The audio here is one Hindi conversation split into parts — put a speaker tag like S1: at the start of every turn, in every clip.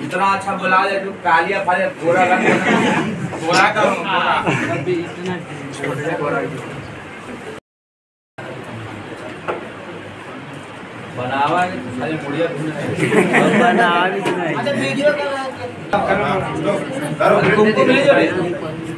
S1: इतना अच्छा बुला दे तू कालिया फाले गोरा का गोरा का गोरा बनावा है तो खाली मुड़िया घूम रहे अच्छा वीडियो कुमकुम ले जाओ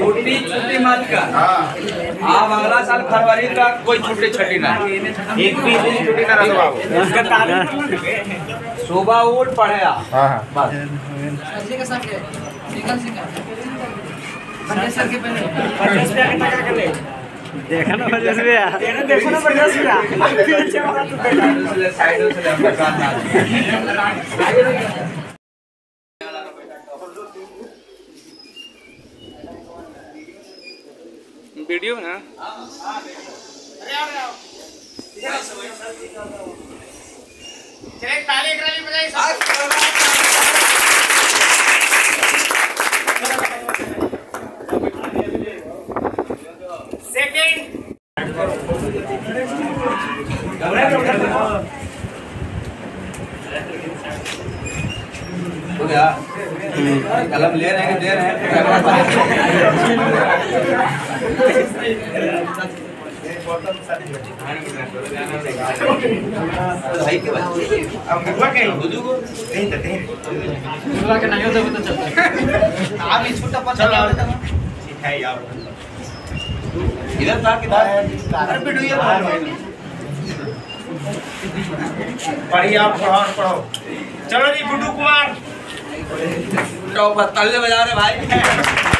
S1: छुट्टी छुट्टी मत कर। आप अगला साल फरवरी का कोई छुट्टी छुट्टी ना। एक भी दिन छुट्टी ना रखो बाबू सुबह उठ पढ़े आ।
S2: हाँ हाँ।
S1: बस।
S3: देखा ना वजह से देखो ना वजह से वीडियो
S1: हो? कलम ले रहे हैं दे रहे हैं? इधर था किधर अरे बिटू ये
S2: पढ़िए पढ़ो पढ़ो चलो जी गुड्डू कुमार
S1: तल्ले बजा रहे भाई।